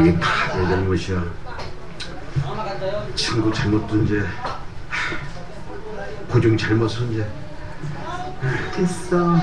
이게 다 내 잘못이야. 친구 잘못 둔제 고중 잘못 손제 됐어.